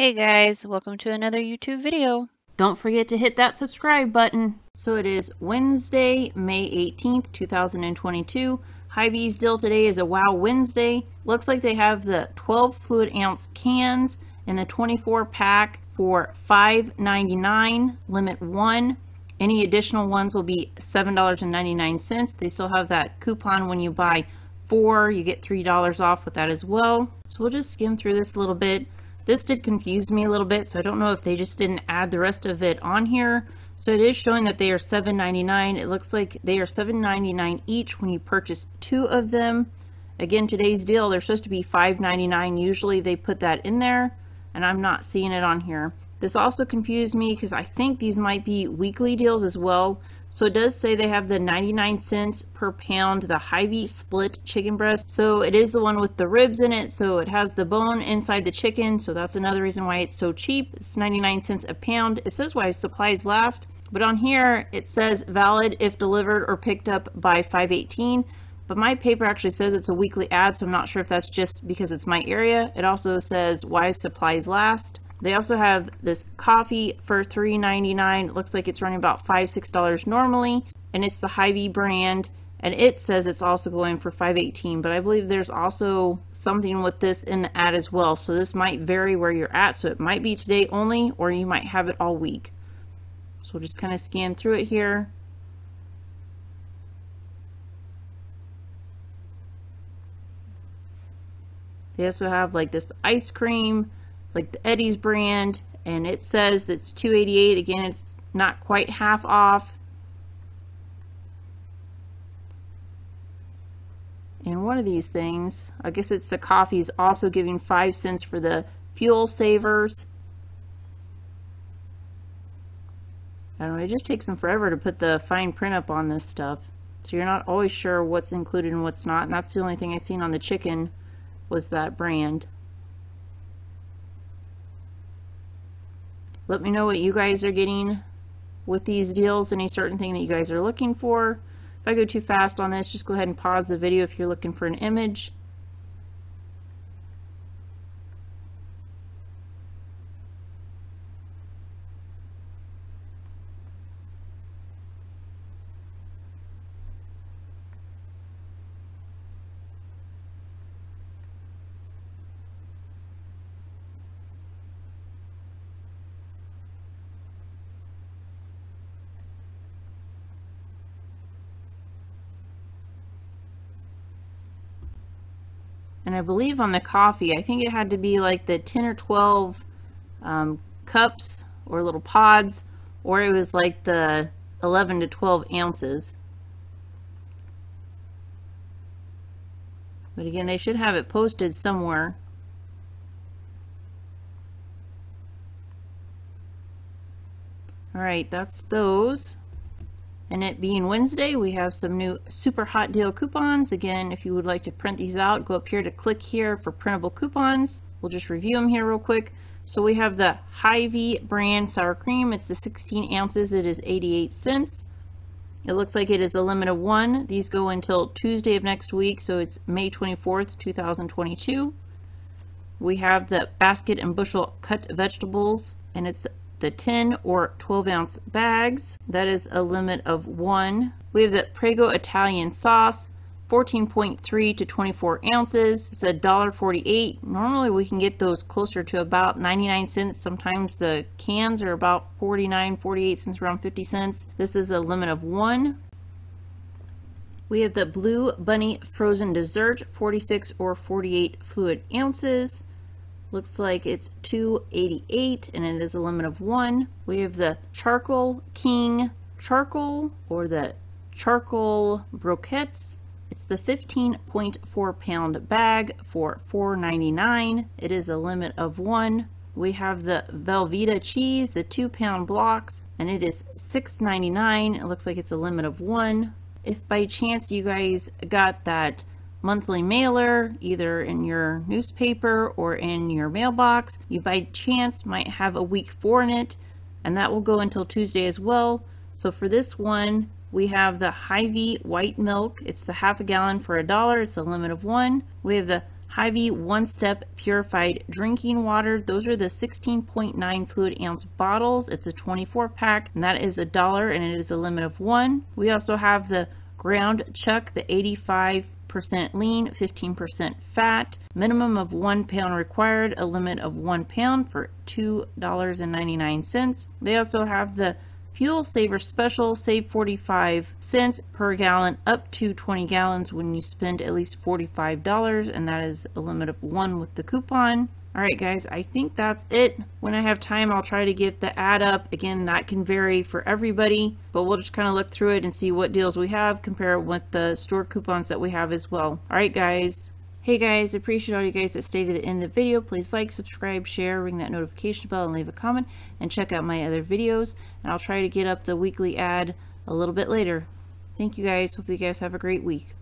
Hey guys, welcome to another YouTube video. Don't forget to hit that subscribe button. So it is Wednesday, May 18th, 2022. Hy-Vee's deal today is a Wow Wednesday. Looks like they have the 12 fluid ounce cans and the 24 pack for $5.99, limit one. Any additional ones will be $7.99. They still have that coupon when you buy four, you get $3 off with that as well. So we'll just skim through this a little bit. This did confuse me a little bit, so I don't know if they just didn't add the rest of it on here. So it is showing that they are $7.99. It looks like they are $7.99 each when you purchase two of them. Again, today's deal, they're supposed to be $5.99. Usually they put that in there, and I'm not seeing it on here. This also confused me because I think these might be weekly deals as well. So it does say they have the 99 cents per pound, the Hy-Vee split chicken breast. So it is the one with the ribs in it. So it has the bone inside the chicken. So that's another reason why it's so cheap. It's 99 cents a pound. It says why supplies last. But on here, it says valid if delivered or picked up by 518. But my paper actually says it's a weekly ad, so I'm not sure if that's just because it's my area. It also says why supplies last. They also have this coffee for $3.99. It looks like it's running about 5 $6 normally, and it's the Hy-Vee brand. And it says it's also going for $5.18, but I believe there's also something with this in the ad as well. So this might vary where you're at. So it might be today only, or you might have it all week. So we'll just kind of scan through it here. They also have like this ice cream like the Edy's brand, and it says that's 288. Again, it's not quite half off. And one of these things, I guess it's the coffee's also giving 5 cents for the fuel savers. I don't know, it just takes them forever to put the fine print up on this stuff. So you're not always sure what's included and what's not. And that's the only thing I seen on the chicken was that brand. Let me know what you guys are getting with these deals, and any certain thing that you guys are looking for. If I go too fast on this, just go ahead and pause the video if you're looking for an image. And I believe on the coffee, I think it had to be like the 10 or 12 um, cups or little pods, or it was like the 11 to 12 ounces. But again, they should have it posted somewhere. All right, that's those. And it being Wednesday, we have some new super hot deal coupons. Again, if you would like to print these out, go up here to click here for printable coupons. We'll just review them here real quick. So we have the Hy-Vee brand sour cream. It's the 16 ounces. It is 88 cents. It looks like it is a limit of one. These go until Tuesday of next week, so it's May 24th, 2022. We have the basket and bushel cut vegetables, and it's the 10 or 12 ounce bags. That is a limit of one. We have the Prego Italian sauce, 14.3 to 24 ounces. It's a $1.48. Normally we can get those closer to about 99 cents. Sometimes the cans are about 49, 48 cents, around 50 cents. This is a limit of one. We have the Blue Bunny Frozen Dessert, 46 or 48 fluid ounces. Looks like it's 288 and it is a limit of one. We have the Charcoal King Charcoal or the Charcoal Briquets. It's the 15.4 pound bag for $4.99. It is a limit of one. We have the Velveeta cheese, the two pound blocks, and it is $6.99. It looks like it's a limit of one. If by chance you guys got that monthly mailer, either in your newspaper or in your mailbox. You by chance might have a week four in it, and that will go until Tuesday as well. So for this one, we have the Hy-Vee white milk. It's the half a gallon for a dollar. It's a limit of one. We have the Hy-Vee One Step Purified Drinking Water. Those are the 16.9 fluid ounce bottles. It's a 24 pack and that is a dollar and it is a limit of one. We also have the Ground Chuck, the 85 percent lean, 15% fat, minimum of one pound required, a limit of one pound for $2.99. They also have the Fuel Saver Special, save 45 cents per gallon up to 20 gallons when you spend at least $45, and that is a limit of one with the coupon. Alright guys, I think that's it. When I have time, I'll try to get the ad up. Again, that can vary for everybody, but we'll just kind of look through it and see what deals we have, compare it with the store coupons that we have as well. Alright guys. Hey guys, appreciate all you guys that stayed to the end of the video. Please like, subscribe, share, ring that notification bell, and leave a comment. And check out my other videos. And I'll try to get up the weekly ad a little bit later. Thank you guys. Hopefully you guys have a great week.